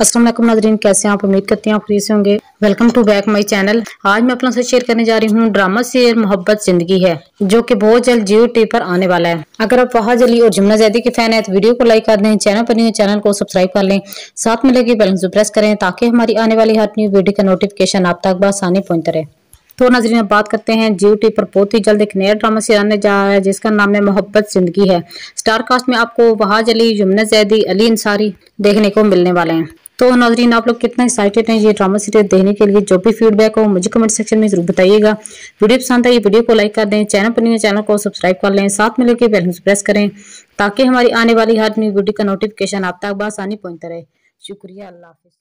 असलम नाजरीन कैसे आप? उम्मीद करते हैं आप फ्री से होंगे। Welcome to back my channel आज मैं अपना से शेयर करने जा रही हूँ। ड्रामा सीरियल मोहब्बत, ज़िंदगी है, जो कि बहुत जल्द जियो टी पर आने वाला है। अगर आप वहाँ अली और जुमना जैदी के फ़ैन है तो वीडियो को लाइक कर दें चैनल पर नहीं चैनल को सब्सक्राइब कर लें। साथ में लगी बेल प्रेस करें, ताकि हमारी आने वाली हर न्यू वीडियो का नोटिफिकेशन आप तक बसानी पहुँचता रहे। तो नजरीन अब बात करते हैं जियो टी पर। बहुत ही जल्द एक नया ड्रामा से आने जा रहा है, जिसका नाम है मोहब्बत, ज़िंदगी है। स्टार कास्ट में आपको वहाज अली यमुना जैदी अली इंसारी देखने को मिलने वाले हैं। तो नाजरीन, आप लोग कितना एक्साइटेड हैं ये ड्रामा सीरियल देखने के लिए? जो भी फीडबैक हो, मुझे कमेंट सेक्शन में ज़रूर बताइएगा। वीडियो पसंद आई, वीडियो को लाइक कर दें। चैनल पर नहीं चैनल को सब्सक्राइब कर लें। साथ में लेके बेल प्रेस करें, ताकि हमारी आने वाली हर न्यू वीडियो का नोटिफिकेशन आप तक बसानी पहुँचता रहे। शुक्रिया, अल्लाह हाफिज़।